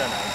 Cristiana. ¿eh?